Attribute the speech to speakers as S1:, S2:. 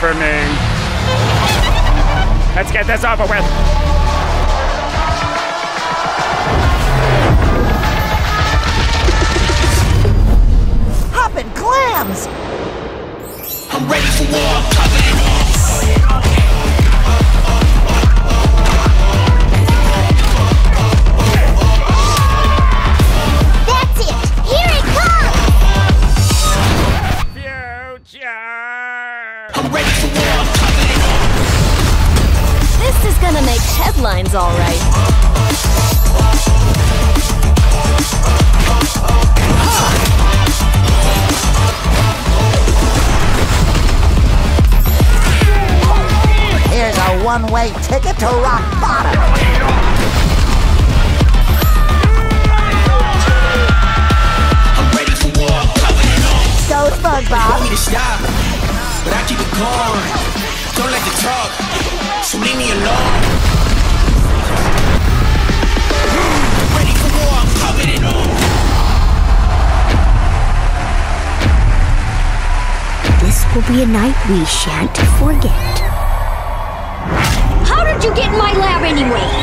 S1: for me. Let's get this over with.
S2: Hoppin' clams!
S3: I'm ready for war, covered in
S4: That's it! Here it comes!
S1: Future!
S4: Gonna make headlines, alright.
S2: Here's a one-way ticket to rock bottom.
S3: I'm ready for war, covered in
S2: Go SpongeBob.
S3: Want me to stop, but I keep it going. Don't like to talk, so leave me alone.
S4: Will be a night we shan't forget.
S5: How did you get in my lab anyway?